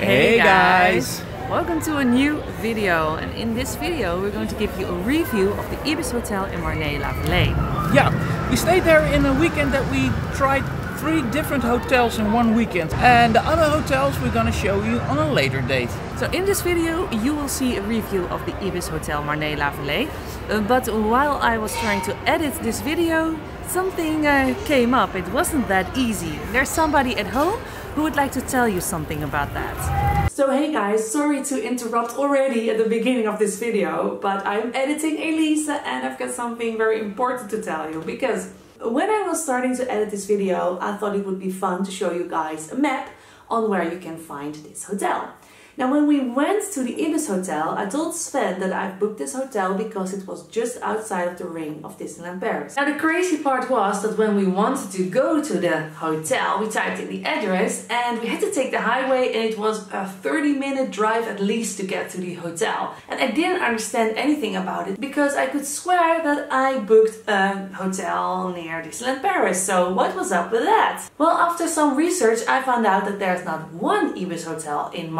Hey guys! Welcome to a new video and in this video we're going to give you a review of the Ibis Hotel in Marne-la-Vallée. Yeah, we stayed there in a weekend that we tried three different hotels in one weekend and the other hotels we're gonna show you on a later date. So in this video you will see a review of the Ibis Hotel Marne-la-Vallée uh, but while I was trying to edit this video something uh, came up. It wasn't that easy. There's somebody at home who would like to tell you something about that. So hey guys, sorry to interrupt already at the beginning of this video, but I'm editing Elisa and I've got something very important to tell you because when I was starting to edit this video, I thought it would be fun to show you guys a map on where you can find this hotel. Now when we went to the Ibis Hotel, I told Sven that I've booked this hotel because it was just outside of the ring of Disneyland Paris. Now the crazy part was that when we wanted to go to the hotel, we typed in the address and we had to take the highway and it was a 30 minute drive at least to get to the hotel. And I didn't understand anything about it because I could swear that I booked a hotel near Disneyland Paris. So what was up with that? Well, after some research, I found out that there's not one Ibis hotel in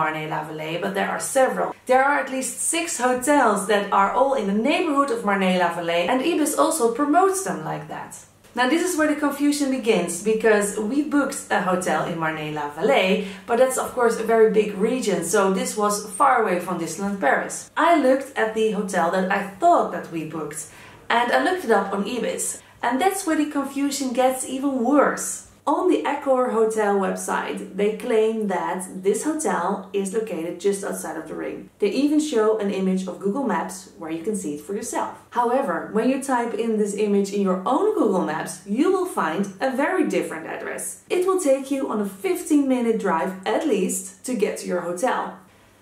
Marne-la but there are several. There are at least six hotels that are all in the neighborhood of Marne-la-Vallée and Ibis also promotes them like that. Now this is where the confusion begins because we booked a hotel in Marne-la-Vallée but that's of course a very big region so this was far away from Disneyland Paris. I looked at the hotel that I thought that we booked and I looked it up on Ibis and that's where the confusion gets even worse. On the Accor Hotel website, they claim that this hotel is located just outside of the ring. They even show an image of Google Maps where you can see it for yourself. However, when you type in this image in your own Google Maps, you will find a very different address. It will take you on a 15 minute drive at least to get to your hotel.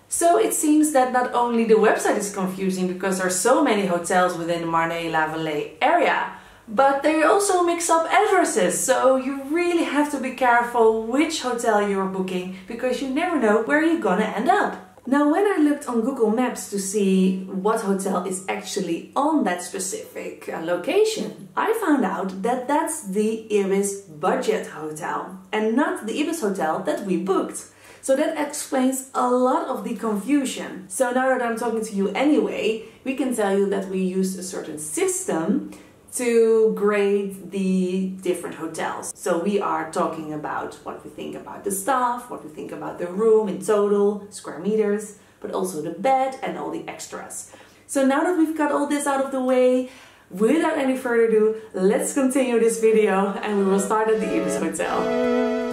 So it seems that not only the website is confusing because there are so many hotels within the Marne-la-Vallée area, but they also mix up addresses, so you really have to be careful which hotel you're booking because you never know where you're gonna end up. Now when I looked on Google Maps to see what hotel is actually on that specific uh, location, I found out that that's the Ibis Budget Hotel and not the Ibis Hotel that we booked. So that explains a lot of the confusion. So now that I'm talking to you anyway, we can tell you that we used a certain system to grade the different hotels. So we are talking about what we think about the staff, what we think about the room in total, square meters, but also the bed and all the extras. So now that we've got all this out of the way, without any further ado, let's continue this video and we will start at the Ibis Hotel. hotel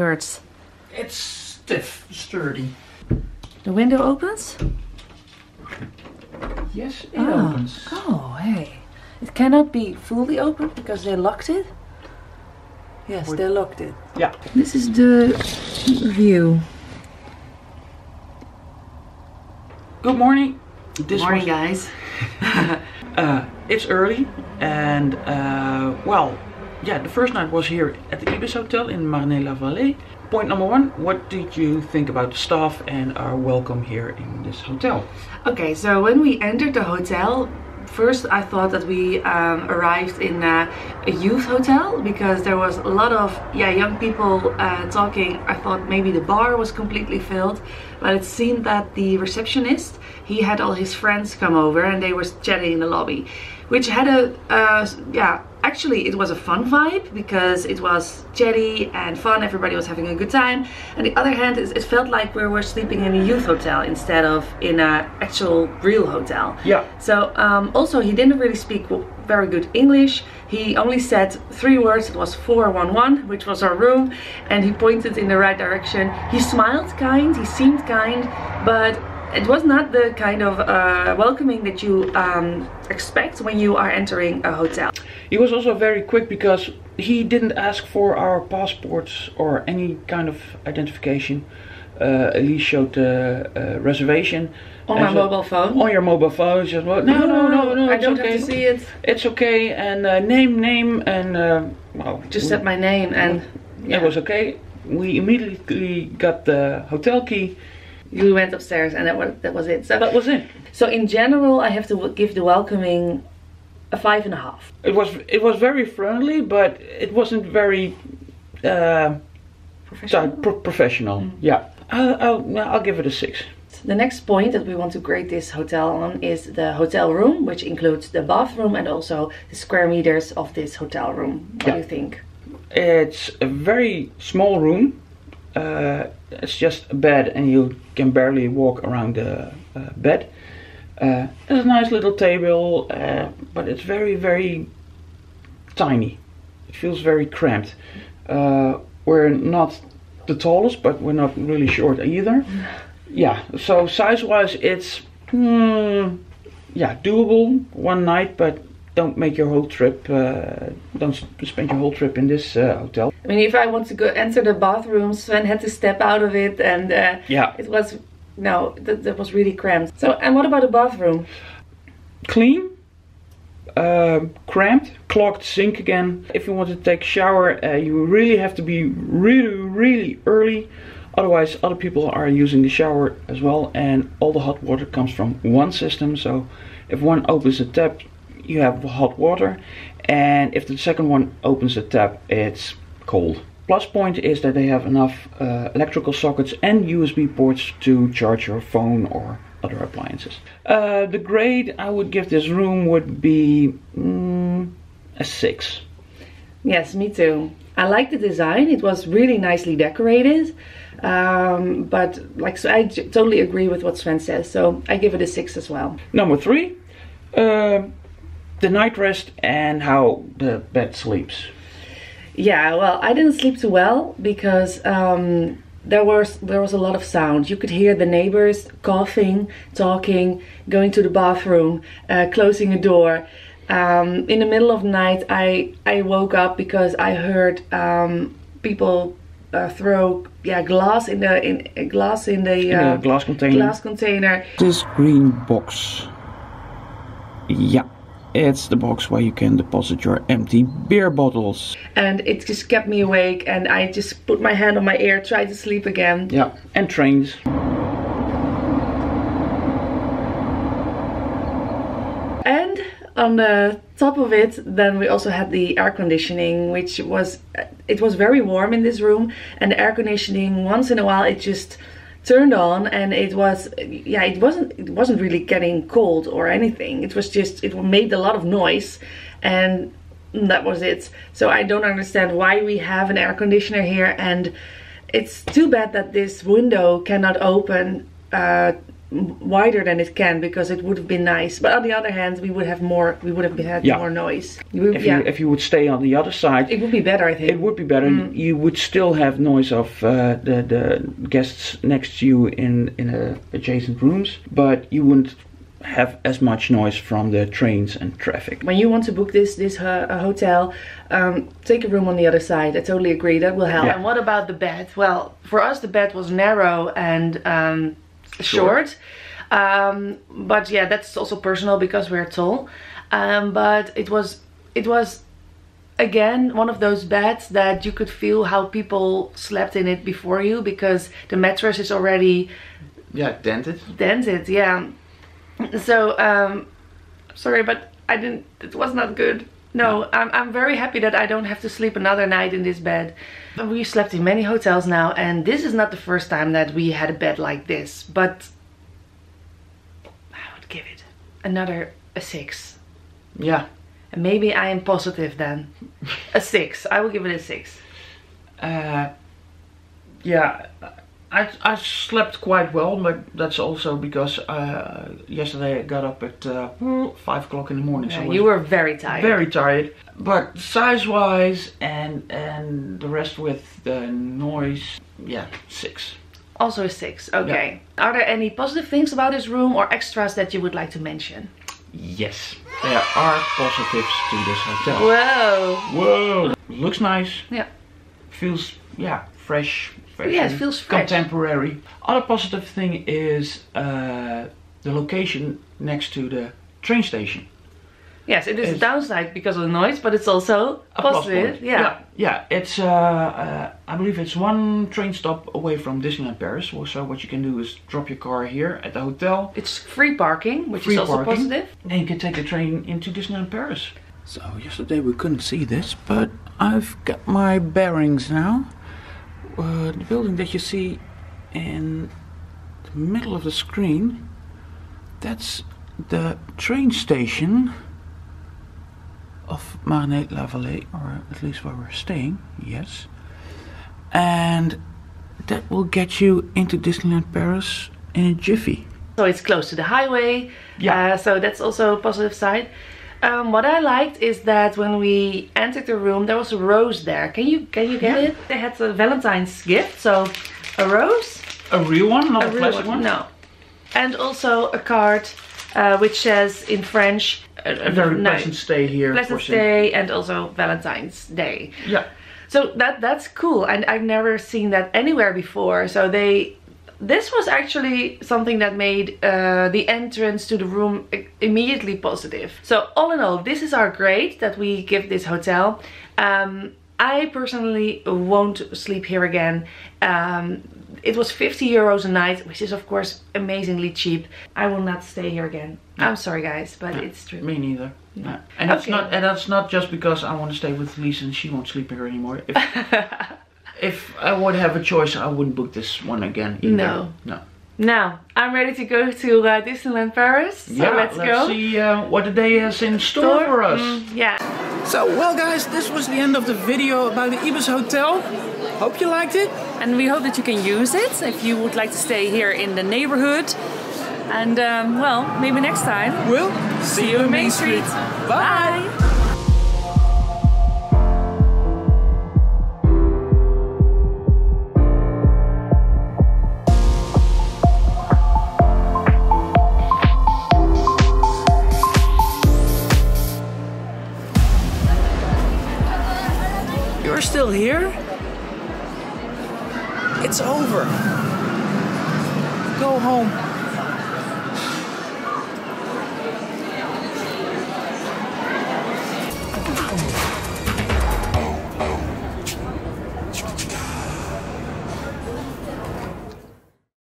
hurts. It's stiff, sturdy. The window opens? Yes, it oh. opens. Oh, hey. It cannot be fully open because they locked it? Yes, they locked it. Yeah. This is the view. Good morning. This morning, guys. uh, it's early and uh, well yeah the first night was here at the Ibis Hotel in Marne-la-Vallée. Point number one, what did you think about the staff and our welcome here in this hotel? Okay, so when we entered the hotel, first I thought that we um, arrived in a, a, youth hotel because there was a lot of yeah young people uh, talking. I thought maybe the bar was completely filled, but it seemed that the receptionist he had all his friends come over and they were chatting in the lobby which had a uh, yeah actually it was a fun vibe because it was chatty and fun. Everybody was having a good time. And the other hand it felt like we were sleeping in a youth hotel instead of in an actual real hotel. Yeah. So um, also he didn't really speak very good English. He only said three words. It was 411 which was our room and he pointed in the right direction. He smiled kind. He seemed kind but it was not the kind of uh, welcoming that you um, expect when you are entering a hotel. He was also very quick because he didn't ask for our passports or any kind of identification. Uh, Elise showed the uh, reservation On And my so- mobile phone. on your mobile phone. She said, well, no, no, no, no, I it's don't okay. have to see it. It's okay, and uh, name, name, and uh, well, Just we- said my name and It was okay. We immediately got the hotel key. We went upstairs and that was, that was it. So, That was it. so in general, I have to give the welcoming a five and a half. It was it was very friendly, but it wasn't very uh, Professional. so- pro- professional. Yeah, I'll, I'll I'll give it a six. The next point that we want to grade this hotel on is the hotel room, which includes the bathroom and also the square meters of this hotel room. What Yeah. do you think? It's a very small room. Uh, it's just a bed, and you can barely walk around the uh, bed. Uh, there's a nice little table, uh, but it's very, very tiny. It feels very cramped. Uh, we're not the tallest, but we're not really short either. Yeah, so size-wise, it's hmm, yeah doable one night, but don't make your whole trip. Uh, don't spend your whole trip in this uh, hotel. I mean, if I want to go enter the bathroom, Sven had to step out of it, and uh, Yeah, it was no, that, that was really cramped. So, and what about the bathroom? clean, uh, cramped, clogged sink again. If you want to take a shower, uh, you really have to be really, really early. Otherwise, other people are using the shower as well, and all the hot water comes from one system. So, if one opens the tap, you have hot water, and if the second one opens the tap, it's cold. Plus point is that they have enough uh, electrical sockets and USB ports to charge your phone or other appliances. Uh, the grade I would give this room would be mm, a six. Yes, me too. I like the design. It was really nicely decorated. Um, but like, so I totally agree with what Sven says. So I give it a six as well. Number three, uh, the night rest and how the bed sleeps. Yeah, well, I didn't sleep too well because um, there was there was a lot of sound. You could hear the neighbors coughing, talking, going to the bathroom, uh, closing a door. Um, in the middle of the night, I I woke up because I heard um, people uh, throw yeah glass in the in uh, glass in the uh, a glass container. glass container. This green box. Yeah, it's the box where you can deposit your empty beer bottles. and it just kept me awake and I just put my hand on my ear, tried to sleep again. Yeah, and trains. And on the top of it, then we also had the air conditioning, which was it was very warm in this room, and the air conditioning once in a while it just turned on and it was yeah it wasn't it wasn't really getting cold or anything. It was just it made a lot of noise and that was it. So i don't understand why we have an air conditioner here and it's too bad that this window cannot open uh, wider than it can because it would have been nice. But on the other hand, we would have more. We would have had Yeah. more noise. We- If yeah, you if you would stay on the other side, it would be better, I think. It would be better. You would still have noise of uh, the the guests next to you in in uh, adjacent rooms, but you wouldn't have as much noise from the trains and traffic. when you want to book this this uh, uh, hotel, um, take a room on the other side. I totally agree. That will help. Yeah. And what about the bed? Well, for us the bed was narrow and um, short. Um, but yeah, that's also personal because we're tall. Um, but it was it was again one of those beds that you could feel how people slept in it before you because the mattress is already Yeah, dented. dented. Yeah. So um, sorry, but I didn't. It was not good. No, I'm, I'm very happy that I don't have to sleep another night in this bed. We slept in many hotels now, and this is not the first time that we had a bed like this. But I would give it another a six. Yeah. And maybe I am positive then. a six. I will give it a six. Uh, yeah, I, I slept quite well, but that's also because uh, yesterday I got up at uh, five o'clock in the morning. Yeah, was you were very tired. very tired. But size-wise and and the rest with the noise, yeah, six. Also a six, okay. Are there any positive things about this room or extras that you would like to mention? Yes, there are positives to this hotel. Whoa! Whoa! Looks nice. Yeah. Feels, yeah, fresh. fresh Yeah, it feels fresh. Contemporary. Other positive thing is uh, the location next to the train station. Yes, it is a downside because of the noise, but it's also positive. Yeah. yeah, yeah. It's uh, uh, I believe it's one train stop away from Disneyland Paris. So what you can do is drop your car here at the hotel, It's free parking, which Free is also parking. positive. and you can take the train into Disneyland Paris. So yesterday we couldn't see this, but I've got my bearings now. Uh, the building that you see in the middle of the screen, that's the train station of Marne-la-Vallée, or at least where we're staying, yes. And that will get you into Disneyland Paris in a jiffy. So it's close to the highway. Yeah. Uh, so that's also a positive side. Um, what I liked is that when we entered the room, there was a rose there. Can you can you get Yeah. it? They had a Valentine's gift, so a rose, A real one, not a, a plastic one, one? no, and also a card uh, which says in French, a, A very nice- pleasant stay here. pleasant for St. and also Valentine's Day. Yeah. So that that's cool, and I've never seen that anywhere before. So they, this was actually something that made uh, the entrance to the room immediately positive. So all in all, this is our grade that we give this hotel. Um, I personally won't sleep here again. Um, it was 50 euros a night, which is of course amazingly cheap. I will not stay here again. I'm sorry guys, but it's true. Me neither. No. And Okay. not and that's not just because I want to stay with Lisa and she won't sleep here anymore. If, if I would have a choice I wouldn't book this one again either. No. No. Now, I'm ready to go to uh, Disneyland Paris. So yeah, let's, go. see uh, what the day has in store for us. Mm, yeah. So, well guys, this was the end of the video about the Ibis Hotel. Hope you liked it. and we hope that you can use it if you would like to stay here in the neighborhood. And um, well, maybe next time. We'll see you in Main Street. Bye. You're still here? It's over. Go home.